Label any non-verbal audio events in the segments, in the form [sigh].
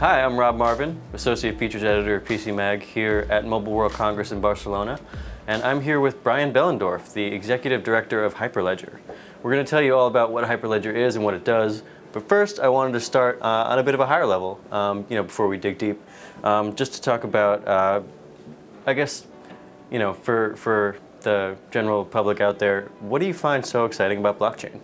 Hi, I'm Rob Marvin, Associate Features Editor at PC Mag here at Mobile World Congress in Barcelona. And I'm here with Brian Behlendorf, the Executive Director of Hyperledger. We're going to tell you all about what Hyperledger is and what it does. But first, I wanted to start uh, on a bit of a higher level, um, you know, before we dig deep, um, just to talk about, uh, I guess, you know, for, for the general public out there, what do you find so exciting about blockchain?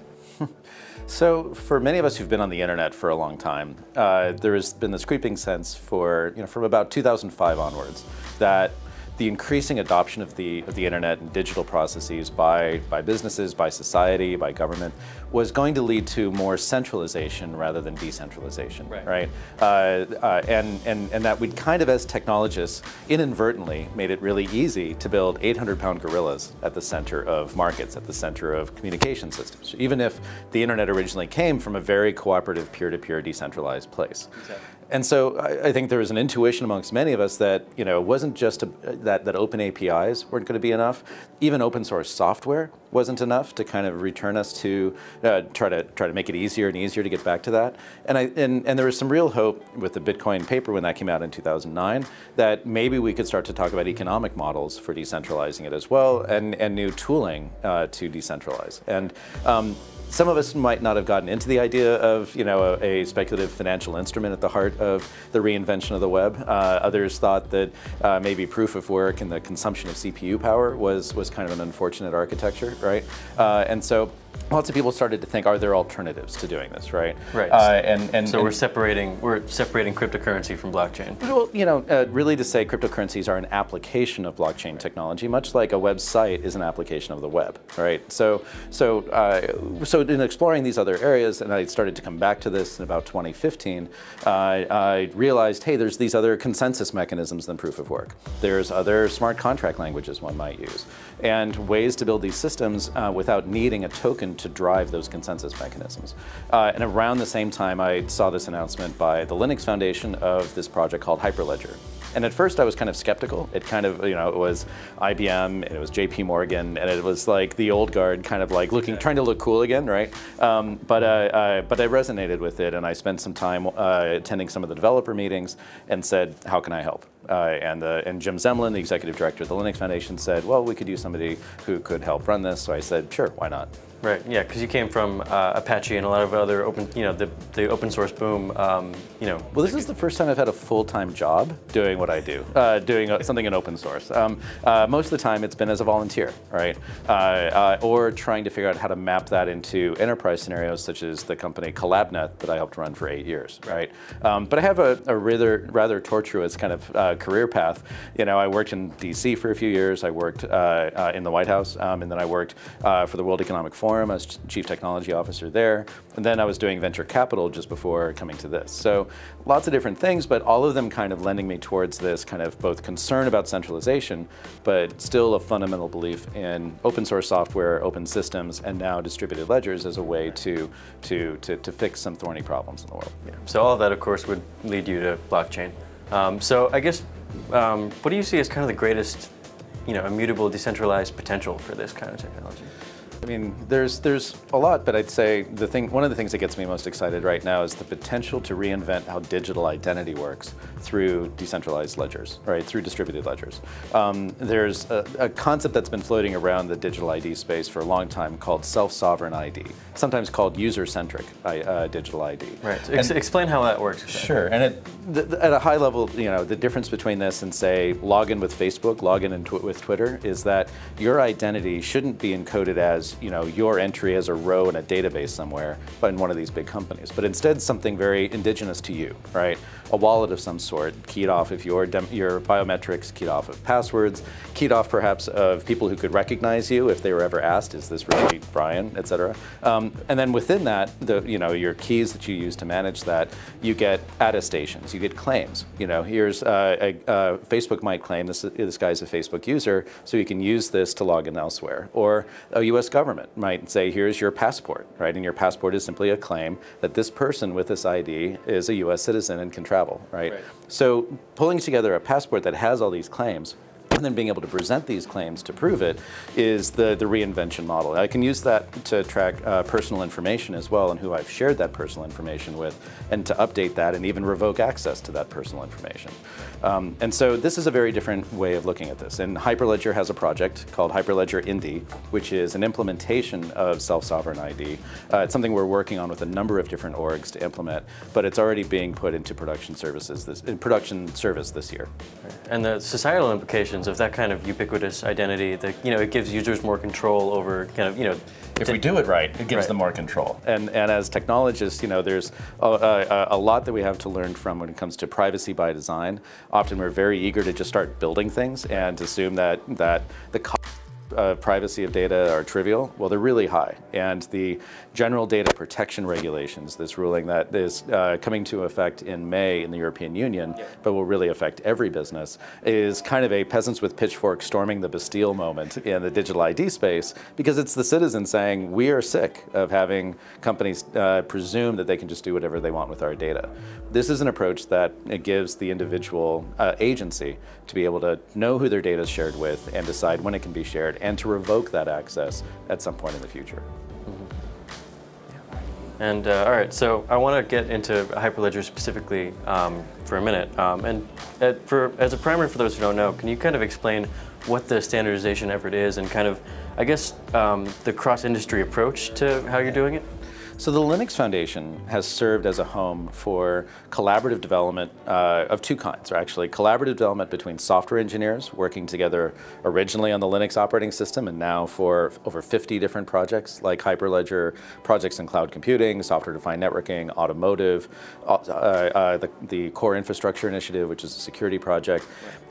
So for many of us who've been on the internet for a long time, uh, there has been this creeping sense for, you know, from about 2005 onwards, that the increasing adoption of the, of the internet and digital processes by, by businesses, by society, by government, was going to lead to more centralization rather than decentralization, right? right? Uh, uh, and, and, and that we'd kind of, as technologists, inadvertently made it really easy to build 800-pound gorillas at the center of markets, at the center of communication systems, even if the internet originally came from a very cooperative, peer-to-peer, -peer, decentralized place. Exactly. And so I, I, think there was an intuition amongst many of us that you know it wasn't just a, that that open APIs weren't going to be enough. Even open source software wasn't enough to kind of return us to uh, try to try to make it easier and easier to get back to that. And I and, and there was some real hope with the Bitcoin paper when that came out in 2009 that maybe we could start to talk about economic models for decentralizing it as well and and new tooling uh, to decentralize. And um, some of us might not have gotten into the idea of you know, a, a speculative financial instrument at the heart of the reinvention of the web. Uh, others thought that uh, maybe proof of work and the consumption of CPU power was, was kind of an unfortunate architecture, right? Uh, and so lots of people started to think, are there alternatives to doing this, right? Right. Uh, and, and so and we're separating we're separating cryptocurrency from blockchain. Well, you know, uh, really to say cryptocurrencies are an application of blockchain technology, much like a website is an application of the web, right? So, so, uh, so in exploring these other areas, and I started to come back to this in about 2015, uh, I realized, hey, there's these other consensus mechanisms than proof of work. There's other smart contract languages one might use, and ways to build these systems uh, without needing a token to drive those consensus mechanisms. Uh, and around the same time, I saw this announcement by the Linux Foundation of this project called Hyperledger. And at first I was kind of skeptical. It kind of, you know, it was IBM and it was JP Morgan and it was like the old guard kind of like looking, trying to look cool again, right? Um, but, uh, but I resonated with it and I spent some time uh, attending some of the developer meetings and said, how can I help? Uh, and, and Jim Zemlin, the executive director of the Linux Foundation, said, well, we could use somebody who could help run this. So I said, sure, why not? Right. Yeah, because you came from uh, Apache and a lot of other open, you know, the, the open source boom. Um, you know. Well, this is the first time I've had a full time job doing what I do, uh, doing uh, something in open source. Um, uh, most of the time, it's been as a volunteer, right, uh, uh, or trying to figure out how to map that into enterprise scenarios, such as the company CollabNet that I helped run for eight years, right. Um, but I have a, a, rather rather tortuous kind of career path. You know, I worked in D.C. for a few years. I worked in the White House, um, and then I worked for the World Economic Forum Forum. Chief Technology Officer there. And then I was doing venture capital just before coming to this. So lots of different things, but all of them kind of lending me towards this kind of both concern about centralization, but still a fundamental belief in open source software, open systems, and now distributed ledgers as a way to, to, to, to fix some thorny problems in the world. Yeah. So all of that, of course, would lead you to blockchain. Um, so I guess, um, what do you see as kind of the greatest you know, immutable decentralized potential for this kind of technology? I mean, there's there's a lot, but I'd say the thing, one of the things that gets me most excited right now is the potential to reinvent how digital identity works through decentralized ledgers, right? Through distributed ledgers. Um, there's a, a, concept that's been floating around the digital ID space for a long time called self-sovereign ID, sometimes called user-centric uh, digital ID. Right. So ex explain how that works. Sure. And it, the, the, at a high level, you know, the difference between this and say login with Facebook, login in tw with Twitter, is that your identity shouldn't be encoded as you know, your entry as a row in a database somewhere but in one of these big companies, but instead something very indigenous to you, right? A wallet of some sort, keyed off of your, your biometrics, keyed off of passwords, keyed off perhaps of people who could recognize you if they were ever asked, is this really Brian, et cetera. Um, and then within that, the, you know, your keys that you use to manage that, you get attestations, you get claims. You know, here's uh, a, uh, Facebook might claim this, this guy's a Facebook user, so you can use this to log in elsewhere. Or a US government might say, here's your passport, right? And your passport is simply a claim that this person with this ID is a US citizen and can travel, right? right. So pulling together a passport that has all these claims and then being able to present these claims to prove it is the, the reinvention model. I can use that to track uh, personal information as well and who I've shared that personal information with and to update that and even revoke access to that personal information. Um, and so this is a very different way of looking at this. And Hyperledger has a project called Hyperledger Indy, which is an implementation of self-sovereign ID. Uh, it's something we're working on with a number of different orgs to implement, but it's already being put into production services this, in production service this year. And the societal implications of that kind of ubiquitous identity, that you know, it gives users more control over kind of you know. If we do it right, it gives right. them more control. And and as technologists, you know, there's a, a, a lot that we have to learn from when it comes to privacy by design. Often we're very eager to just start building things and assume that that the uh, privacy of data are trivial? Well, they're really high. And the general data protection regulations, this ruling that is uh, coming to effect in May in the European Union, but will really affect every business, is kind of a peasants with pitchforks storming the Bastille moment in the digital ID space because it's the citizens saying, we are sick of having companies uh, presume that they can just do whatever they want with our data. This is an approach that it gives the individual uh, agency to be able to know who their data is shared with and decide when it can be shared and to revoke that access at some point in the future. Mm-hmm. And uh, all right, so I want to get into Hyperledger specifically um, for a minute. Um, and at, for, as a primer for those who don't know, can you kind of explain what the standardization effort is and kind of, I guess, um, the cross-industry approach to how you're doing it? So the Linux Foundation has served as a home for collaborative development uh, of two kinds, or actually collaborative development between software engineers working together originally on the Linux operating system and now for over 50 different projects like Hyperledger, projects in cloud computing, software-defined networking, automotive, uh, uh, the, the Core Infrastructure Initiative, which is a security project.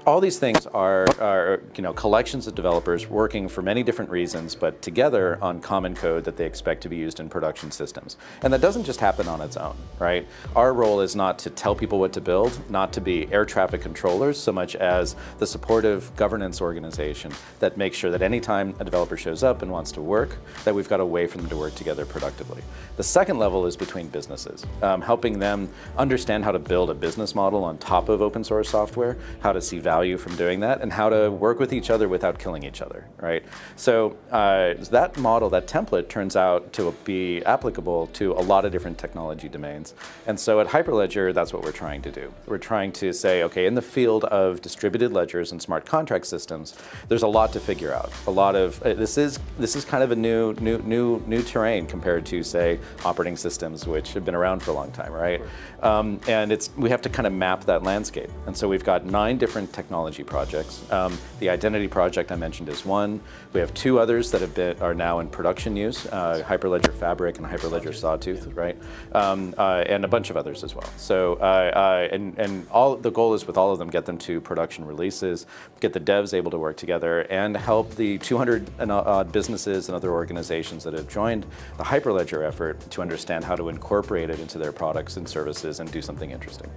All these things are, are you know, collections of developers working for many different reasons, but together on common code that they expect to be used in production systems systems. And that doesn't just happen on its own, right? Our role is not to tell people what to build, not to be air traffic controllers, so much as the supportive governance organization that makes sure that anytime a developer shows up and wants to work, that we've got a way for them to work together productively. The second level is between businesses, um, helping them understand how to build a business model on top of open source software, how to see value from doing that, and how to work with each other without killing each other, right? So uh, that model, that template turns out to be applicable applicable to a lot of different technology domains. And so at Hyperledger, that's what we're trying to do. We're trying to say, okay, in the field of distributed ledgers and smart contract systems, there's a lot to figure out. A lot of, uh, this is, this is kind of a new, new, new, new terrain compared to, say, operating systems, which have been around for a long time, right? Um, and it's, we have to kind of map that landscape. And so we've got nine different technology projects. Um, the identity project I mentioned is one. We have two others that have been, are now in production use, uh, Hyperledger Fabric and Hyperledger Ledger Sawtooth, right? Um, uh, and a bunch of others as well. So, uh, uh, and, and all the goal is with all of them, get them to production releases, get the devs able to work together, and help the 200 and odd businesses and other organizations that have joined the Hyperledger effort to understand how to incorporate it into their products and services and do something interesting.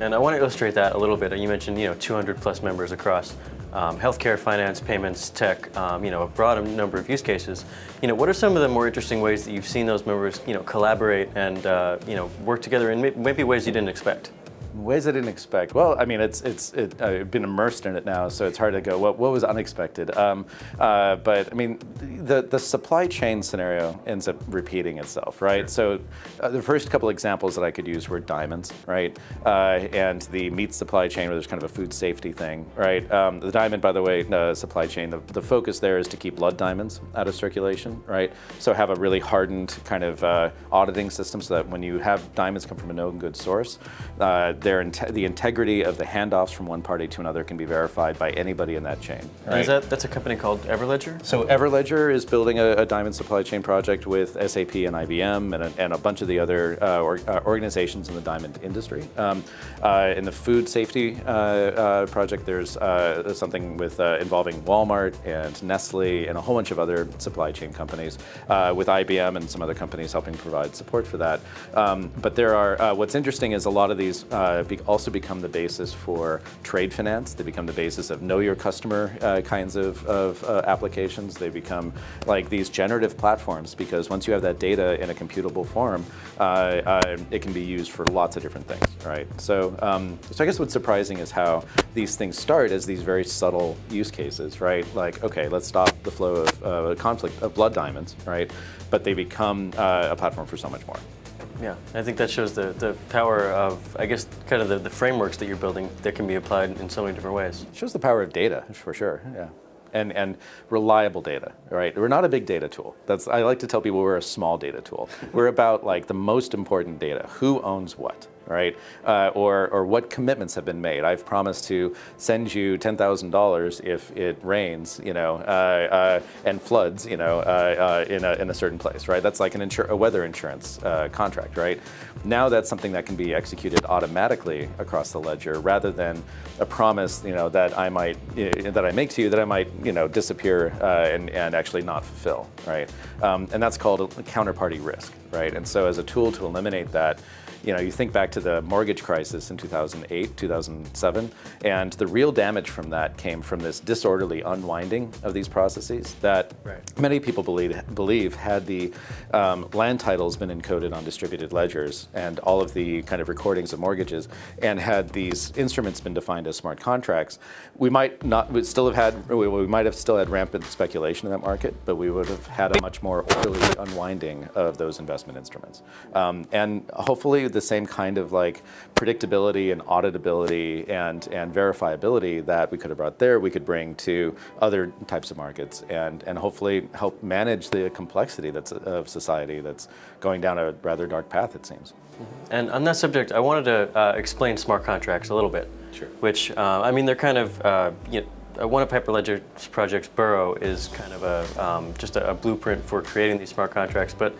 And I want to illustrate that a little bit. You mentioned, you know, 200 plus members across um, healthcare, finance, payments, tech, um, you know, a broad number of use cases. You know, what are some of the more interesting ways that you've seen those members, you know, collaborate and, uh, you know, work together in maybe ways you didn't expect? Ways I didn't expect. Well, I mean, it's it's it, I've been immersed in it now, so it's hard to go. What what was unexpected? Um, uh, but I mean, the the supply chain scenario ends up repeating itself, right? So uh, the first couple examples that I could use were diamonds, right, uh, and the meat supply chain, where there's kind of a food safety thing, right? Um, the diamond, by the way, uh, supply chain. The, the focus there is to keep blood diamonds out of circulation, right? So have a really hardened kind of uh, auditing system, so that when you have diamonds come from a known good source uh, their the integrity of the handoffs from one party to another can be verified by anybody in that chain. Right? Is that that's a company called Everledger? So Everledger is building a, a diamond supply chain project with SAP and IBM and a, and a bunch of the other uh, or, uh, organizations in the diamond industry. Um, uh, in the food safety uh, uh, project, there's uh, something with involving Walmart and Nestle and a whole bunch of other supply chain companies, with IBM and some other companies helping provide support for that. Um, but there are what's interesting is a lot of these uh, be also become the basis for trade finance. They become the basis of know your customer uh, kinds of, of uh, applications. They become like these generative platforms because once you have that data in a computable form, uh, uh, it can be used for lots of different things, right? So, um, so I guess what's surprising is how these things start as these very subtle use cases, right? Like, okay, let's stop the flow of uh, conflict of blood diamonds, right? But they become a platform for so much more. Yeah, I think that shows the, the power of, I guess, kind of the, the frameworks that you're building that can be applied in so many different ways. It shows the power of data, for sure, yeah. And, and reliable data, right? We're not a big data tool. That's, I like to tell people we're a small data tool. We're about like the most important data. Who owns what? Right? Uh, or, or what commitments have been made. I've promised to send you $10,000 if it rains, you know, uh, uh, and floods, you know, uh, uh, in, a, in a certain place, right? That's like an a weather insurance contract, right? Now that's something that can be executed automatically across the ledger rather than a promise, you know, that I might, that I make to you that I might, you know, disappear and, and actually not fulfill, right? Um, and that's called counterparty risk, right? And so as a tool to eliminate that, you know, you think back to the mortgage crisis in 2008, 2007, and the real damage from that came from this disorderly unwinding of these processes that right. many people believe, believe had the um, land titles been encoded on distributed ledgers and all of the kind of recordings of mortgages, and had these instruments been defined as smart contracts, we might not would still have had we, we might have still had rampant speculation in that market, but we would have had a much more orderly unwinding of those investment instruments, um, and hopefully the same kind of like predictability and auditability and, and verifiability that we could have brought there, we could bring to other types of markets and, and hopefully help manage the complexity that's of society that's going down a rather dark path, it seems. Mm-hmm. And on that subject, I wanted to uh, explain smart contracts a little bit. Sure. Which, uh, I mean, they're kind of, uh, you know, one of Hyperledger's projects, Burrow, is kind of a um, just a, a, blueprint for creating these smart contracts. But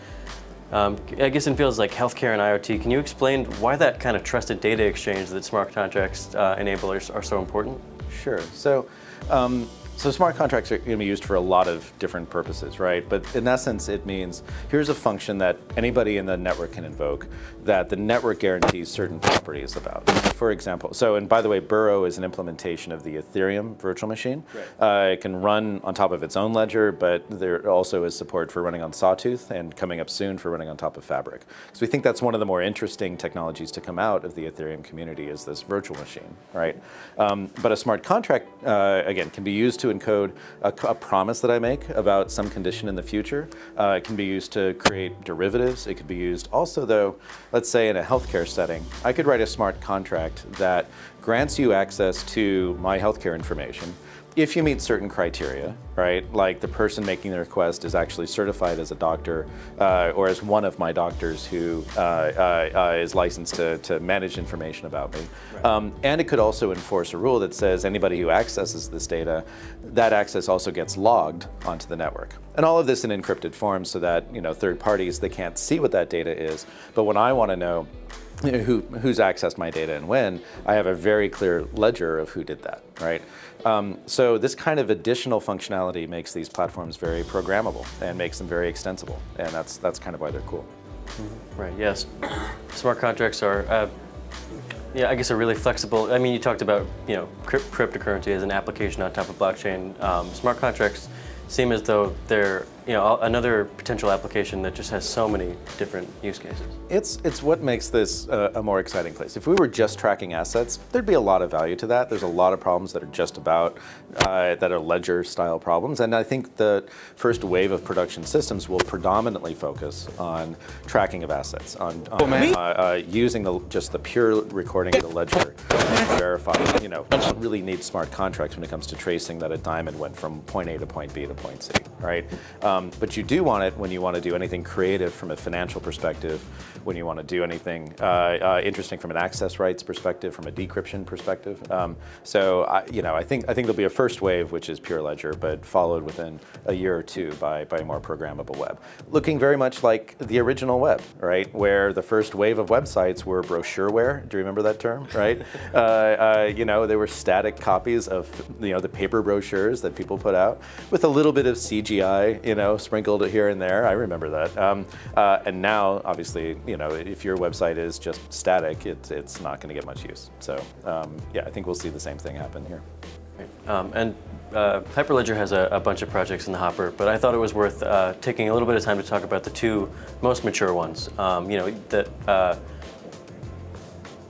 um, I guess in fields like healthcare and IoT, can you explain why that kind of trusted data exchange that smart contracts uh, enable are, are, so important? Sure. So um, so smart contracts are going to be used for a lot of different purposes, right? But in essence, it means here's a function that anybody in the network can invoke that the network guarantees certain properties about. For example, so and by the way, Burrow is an implementation of the Ethereum virtual machine. Right. Uh, it can run on top of its own ledger, but there also is support for running on Sawtooth and coming up soon for running on top of Fabric. So we think that's one of the more interesting technologies to come out of the Ethereum community is this virtual machine, right? Um, but a smart contract, uh, again, can be used to encode a, a, promise that I make about some condition in the future. Uh, it can be used to create derivatives. It could be used also, though, let's say in a healthcare setting, I could write a smart contract that grants you access to my healthcare information if you meet certain criteria, right, like the person making the request is actually certified as a doctor uh, or as one of my doctors who uh, uh, uh, is licensed to, to manage information about me. Right. Um, and it could also enforce a rule that says anybody who accesses this data, that access also gets logged onto the network. And all of this in encrypted form so that, you know, third parties, they can't see what that data is. But when I want to know who, who's accessed my data and when, I have a very clear ledger of who did that, right? Um, so this kind of additional functionality makes these platforms very programmable and makes them very extensible, and that's that's kind of why they're cool. Mm-hmm. Right. Yes. [coughs] Smart contracts are. Uh, yeah, I guess are really flexible. I mean, you talked about you know cryptocurrency as an application on top of blockchain. Um, smart contracts seem as though they're you know another potential application that just has so many different use cases. It's it's what makes this uh, a more exciting place. If we were just tracking assets, there'd be a lot of value to that. There's a lot of problems that are just about uh, that are ledger style problems, and I think the first wave of production systems will predominantly focus on tracking of assets, on, on uh, uh, using the, just the pure recording of the ledger to verify. You know, you really need smart contracts when it comes to tracing that a diamond went from point A to point B to point C, right? Um, but you do want it when you want to do anything creative from a financial perspective, when you want to do anything uh, uh, interesting from an access rights perspective, from a decryption perspective. Um, so, I, you know, I think I think there'll be a first wave, which is pure ledger, but followed within a year or two by by a more programmable web, looking very much like the original web, right? Where the first wave of websites were brochureware. Do you remember that term, right? [laughs] uh, uh, you know, they were static copies of you know the paper brochures that people put out with a little bit of CGI, you know know, sprinkled here and there. I remember that. Um, uh, and now, obviously, you know, if your website is just static, it's, it's not going to get much use. So um, yeah, I think we'll see the same thing happen here. Um, and uh, Hyperledger has a, a, bunch of projects in the hopper, but I thought it was worth uh, taking a little bit of time to talk about the two most mature ones. Um, you know, that uh,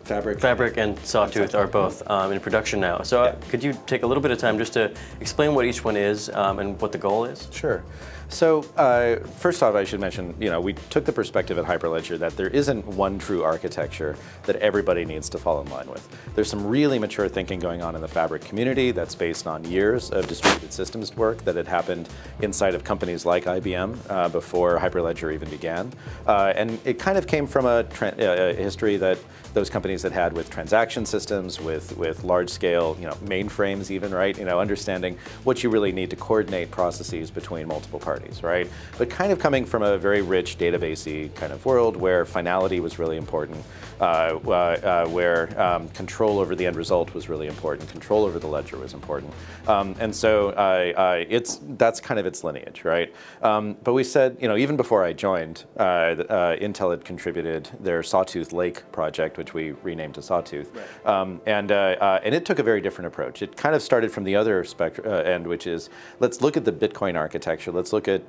Fabric. Fabric and Sawtooth are both um, in production now. So uh, yeah. could you take a little bit of time just to explain what each one is um, and what the goal is? Sure. So uh, first off, I should mention, you know, we took the perspective at Hyperledger that there isn't one true architecture that everybody needs to fall in line with. There's some really mature thinking going on in the Fabric community that's based on years of distributed systems work that had happened inside of companies like IBM uh, before Hyperledger even began. Uh, and it kind of came from a, a history that those companies that had with transaction systems, with, with large scale, you know, mainframes even, right? You know, understanding what you really need to coordinate processes between multiple parties, right? But kind of coming from a very rich databasey kind of world where finality was really important, where um, control over the end result was really important, control over the ledger was important. Um, and so it's, that's kind of its lineage, right? Um, but we said, you know, even before I joined, uh, uh, Intel had contributed their Sawtooth Lake project, which we renamed to Sawtooth. Right. Um, and, uh, and it took a very different approach. It kind of started from the other end, which is let's look at the Bitcoin architecture, let's look at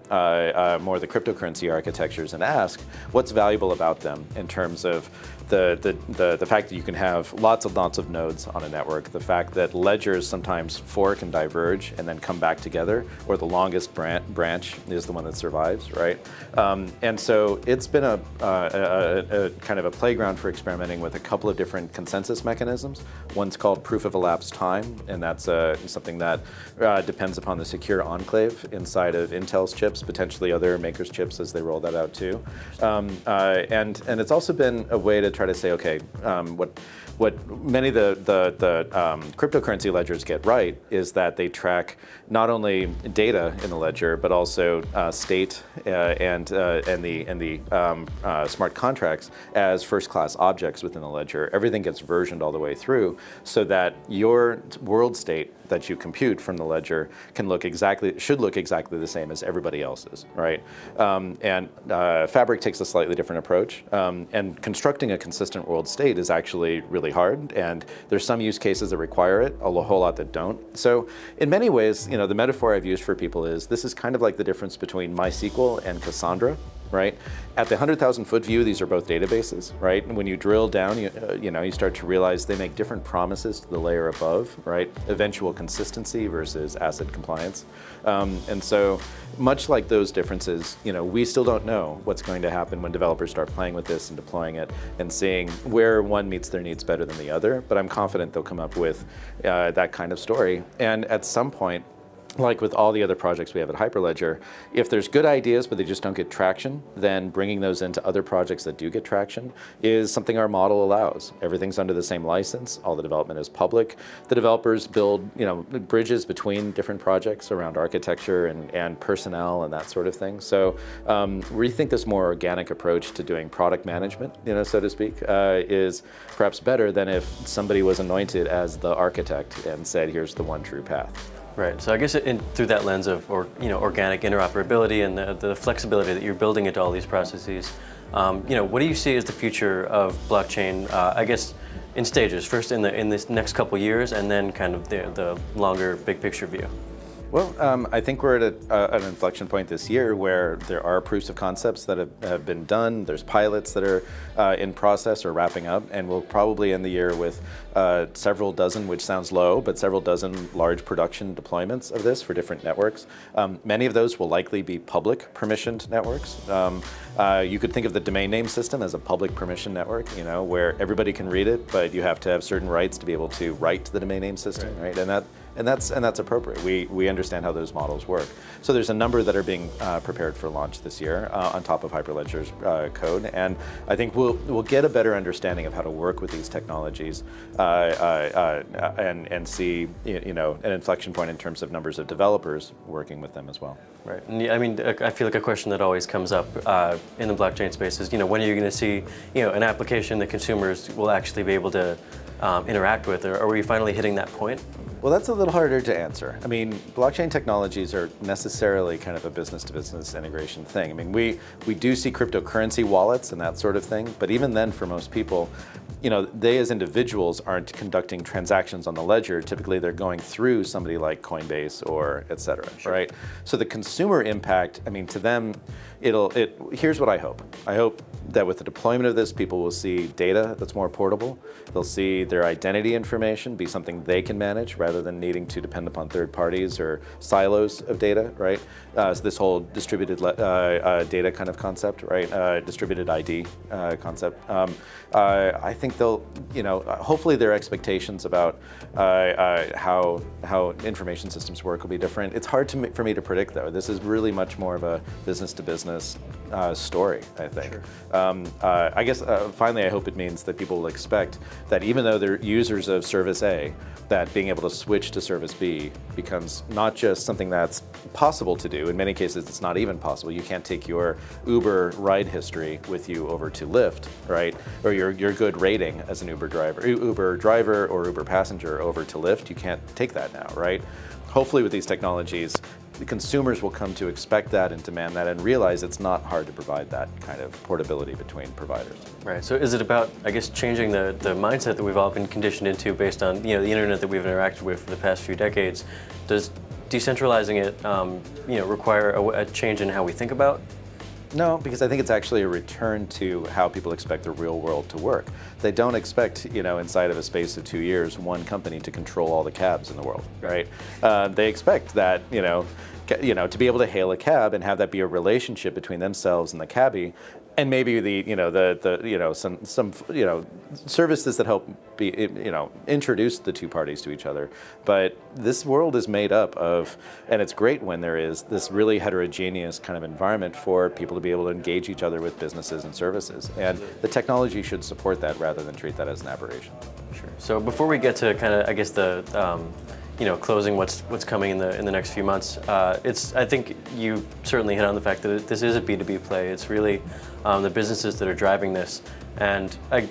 more of the cryptocurrency architectures and ask what's valuable about them in terms of the, the, the, fact that you can have lots and lots of nodes on a network, the fact that ledgers sometimes fork and diverge and then come back together, or the longest bran branch is the one that survives, right? Um, and so it's been a, uh, a, a, kind of a playground for experimenting with a couple of different consensus mechanisms. One's called proof of elapsed time, and that's uh, something that uh, depends upon the secure enclave inside of Intel's chips, potentially other makers' chips as they roll that out too. Um, uh, and, and it's also been a way to try to say, okay, um, what what many of the, the, the um, cryptocurrency ledgers get right is that they track not only data in the ledger, but also uh, state uh, and, uh, and the, and the um, uh, smart contracts as first-class objects within the ledger. Everything gets versioned all the way through so that your world state that you compute from the ledger can look exactly, should look exactly the same as everybody else's, right? Um, and uh, Fabric takes a slightly different approach. Um, and constructing a consistent world state is actually really really hard, and there's some use cases that require it, a whole lot that don't. So in many ways, you know, the metaphor I've used for people is this is kind of like the difference between MySQL and Cassandra right? At the 100,000 foot view, these are both databases, right? And when you drill down, you, uh, you know, you start to realize they make different promises to the layer above, right? Eventual consistency versus ACID compliance. Um, and so much like those differences, you know, we still don't know what's going to happen when developers start playing with this and deploying it and seeing where one meets their needs better than the other. But I'm confident they'll come up with uh, that kind of story. And at some point, like with all the other projects we have at Hyperledger, if there's good ideas but they just don't get traction, then bringing those into other projects that do get traction is something our model allows. Everything's under the same license, all the development is public. The developers build you know, bridges between different projects around architecture and, and personnel and that sort of thing. So um, we think this more organic approach to doing product management, you know, so to speak, uh, is perhaps better than if somebody was anointed as the architect and said, here's the one true path. Right. So I guess in, through that lens of or, you know organic interoperability and the, the flexibility that you're building into all these processes, um, you know, what do you see as the future of blockchain? Uh, I guess in stages. First in the in this next couple years, and then kind of the the longer big picture view. Well, um, I think we're at a, uh, an inflection point this year where there are proofs of concepts that have, have been done. There's pilots that are uh, in process or wrapping up, and we'll probably end the year with uh, several dozen, which sounds low, but several dozen large production deployments of this for different networks. Um, many of those will likely be public permissioned networks. Um, uh, you could think of the domain name system as a public permission network, you know, where everybody can read it, but you have to have certain rights to be able to write to the domain name system, right? right? And that and that's and that's appropriate. We we understand how those models work. So there's a number that are being uh, prepared for launch this year uh, on top of Hyperledger's uh, code, and I think we'll we'll get a better understanding of how to work with these technologies uh, uh, uh, and and see you know an inflection point in terms of numbers of developers working with them as well. Right. And I mean, I feel like a question that always comes up in the blockchain space is, you know, when are you going to see, you know, an application that consumers will actually be able to um, interact with? Or are we finally hitting that point? Well, that's a little harder to answer. I mean, blockchain technologies are necessarily kind of a business-to-business integration thing. I mean, we, we do see cryptocurrency wallets and that sort of thing, but even then for most people, you know, they as individuals aren't conducting transactions on the ledger. Typically they're going through somebody like Coinbase or et cetera, sure. right? So the consumer impact, I mean, to them, it'll, it, here's what I hope. I hope that with the deployment of this, people will see data that's more portable. They'll see their identity information be something they can manage rather than needing to depend upon third parties or silos of data, right? Uh, so this whole distributed uh, uh, data kind of concept, right? Uh, distributed ID uh, concept. Um, uh, I think they'll, you know, hopefully their expectations about how how information systems work will be different. It's hard to, for me to predict though. This is really much more of a business to business story, I think. Sure. Um, uh, I guess uh, finally I hope it means that people will expect that even though they're users of service A, that being able to switch to service B becomes not just something that's possible to do, in many cases it's not even possible. You can't take your Uber ride history with you over to Lyft, right? Or your, your good rating as an Uber driver, Uber driver or Uber passenger over to Lyft, you can't take that now, right? Hopefully with these technologies, the consumers will come to expect that and demand that and realize it's not hard to provide that kind of portability between providers. Right, so is it about, I guess, changing the, the mindset that we've all been conditioned into based on you know, the internet that we've interacted with for the past few decades? Does decentralizing it um, you know, require a, a change in how we think about no, because I think it's actually a return to how people expect the real world to work. They don't expect, you know, inside of a space of two years, one company to control all the cabs in the world, right? Uh, they expect that, you know, you know, to be able to hail a cab and have that be a relationship between themselves and the cabbie, and maybe the you know the the you know some some you know services that help be you know introduce the two parties to each other. But this world is made up of, and it's great when there is this really heterogeneous kind of environment for people to be able to engage each other with businesses and services. And the technology should support that rather than treat that as an aberration. Sure. So before we get to kind of I guess the um, you know, closing what's what's coming in the in the next few months. Uh, it's I think you certainly hit on the fact that this is a B2B play. It's really um, the businesses that are driving this, and I,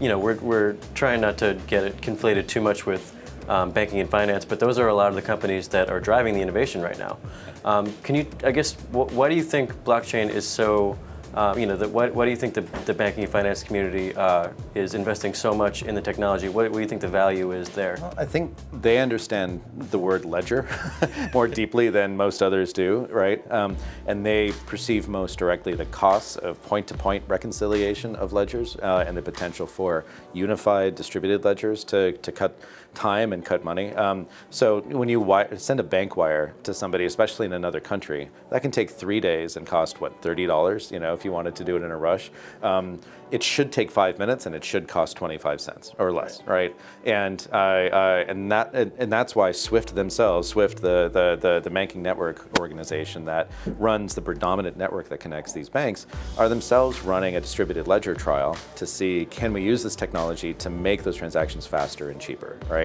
you know, we're we're trying not to get it conflated too much with um, banking and finance, but those are a lot of the companies that are driving the innovation right now. Um, can you, I guess, wh why do you think blockchain is so um, you know, the, why, why, do you think the, the, banking and finance community uh, is investing so much in the technology? What, what, do you think the value is there? Well, I think they understand the word ledger [laughs] more deeply than most others do, right? Um, and they perceive most directly the costs of point-to-point -point reconciliation of ledgers uh, and the potential for unified distributed ledgers to, to cut time and cut money. Um, so when you send a bank wire to somebody, especially in another country, that can take three days and cost, what, $30, you know, if you wanted to do it in a rush. Um, it should take five minutes and it should cost 25 cents or less, right? And uh, uh, and that and that's why Swift themselves, Swift, the, the, the the banking network organization that runs the predominant network that connects these banks, are themselves running a distributed ledger trial to see can we use this technology to make those transactions faster and cheaper, right?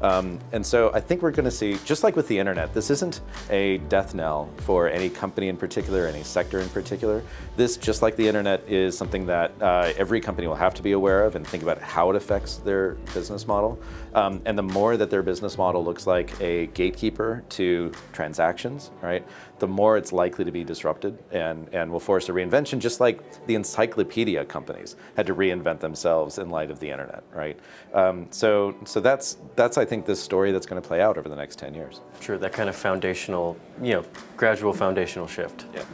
Um, and so I think we're going to see, just like with the internet, this isn't a death knell for any company in particular, any sector in particular. This, just like the internet, is something that uh, every company will have to be aware of and think about how it affects their business model. Um, and the more that their business model looks like a gatekeeper to transactions, right, the more it's likely to be disrupted and, and will force a reinvention, just like the encyclopedia companies had to reinvent themselves in light of the internet, right? Um, so, so that's, that's, I think, this story that's going to play out over the next 10 years. Sure, that kind of foundational, you know, gradual foundational shift. Yeah.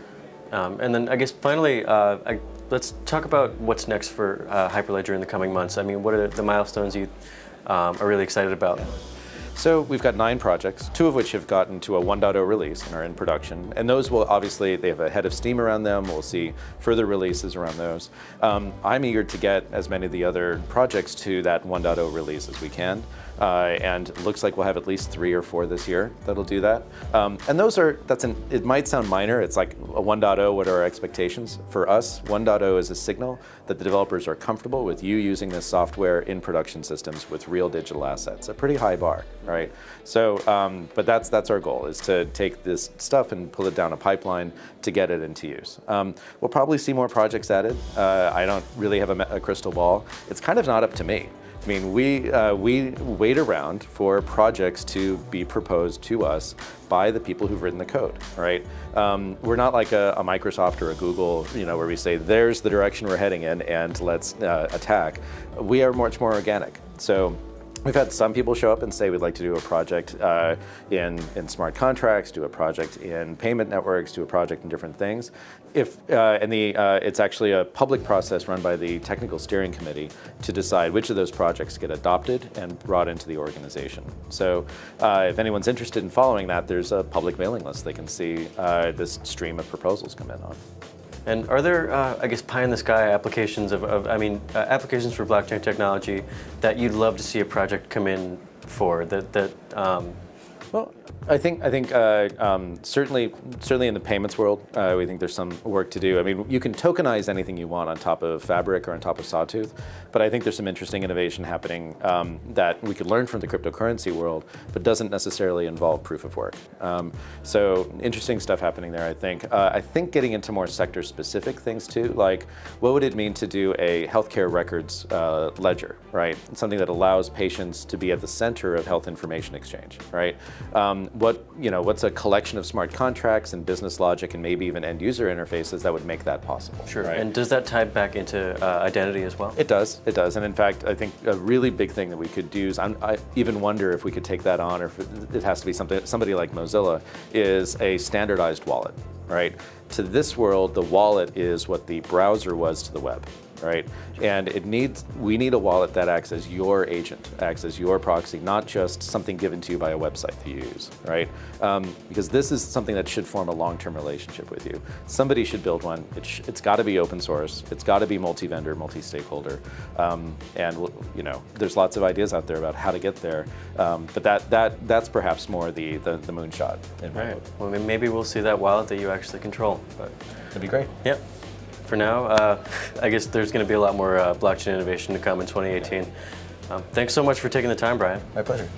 Um, and then I guess finally, uh, I let's talk about what's next for uh, Hyperledger in the coming months. I mean, what are the milestones you um, are really excited about? So we've got nine projects, two of which have gotten to a 1.0 release and are in production. And those will obviously, they have a head of steam around them. We'll see further releases around those. Um, I'm eager to get as many of the other projects to that 1.0 release as we can. Uh, and looks like we'll have at least three or four this year that'll do that. Um, and those are, that's an, it might sound minor, it's like a 1.0, what are our expectations? For us, 1.0 is a signal that the developers are comfortable with you using this software in production systems with real digital assets. A pretty high bar, right? So, um, but that's, that's our goal, is to take this stuff and pull it down a pipeline to get it into use. Um, we'll probably see more projects added. Uh, I don't really have a, a crystal ball. It's kind of not up to me I mean, we, uh, we wait around for projects to be proposed to us by the people who've written the code, right? Um, we're not like a, a, Microsoft or a Google, you know, where we say, there's the direction we're heading in and let's uh, attack. We are much more organic. So We've had some people show up and say we'd like to do a project uh, in, in smart contracts, do a project in payment networks, do a project in different things. If, uh, and the, uh, it's actually a public process run by the technical steering committee to decide which of those projects get adopted and brought into the organization. So uh, if anyone's interested in following that, there's a public mailing list they can see uh, this stream of proposals come in on. And are there, uh, I guess, pie in the sky applications of, of I mean, uh, applications for blockchain technology that you'd love to see a project come in for that, that um, well, I think I think uh, um, certainly certainly in the payments world, uh, we think there's some work to do. I mean, you can tokenize anything you want on top of Fabric or on top of Sawtooth, but I think there's some interesting innovation happening um, that we could learn from the cryptocurrency world, but doesn't necessarily involve proof of work. Um, so interesting stuff happening there. I think. Uh, I think getting into more sector-specific things too, like what would it mean to do a healthcare records uh, ledger, right? Something that allows patients to be at the center of health information exchange, right? Um, what, you know, what's a collection of smart contracts and business logic and maybe even end user interfaces that would make that possible? Sure, right? and does that tie back into uh, identity as well? It does, it does. And in fact, I think a really big thing that we could do is, I'm, i even wonder if we could take that on or if it, it has to be something, somebody like Mozilla, is a standardized wallet, right? To this world, the wallet is what the browser was to the web right? And it needs, we need a wallet that acts as your agent, acts as your proxy, not just something given to you by a website that you use, right? Um, because this is something that should form a long-term relationship with you. Somebody should build one. It has got to be open source. It's got to be multi-vendor, multi-stakeholder. Um, and you know, there's lots of ideas out there about how to get there. Um, but that that that's perhaps more the the, the moonshot. right. Well, maybe we'll see that wallet that you actually control. But that'd be great. Yep for now. Uh, I guess there's going to be a lot more uh, blockchain innovation to come in 2018. Um, thanks so much for taking the time, Brian. My pleasure.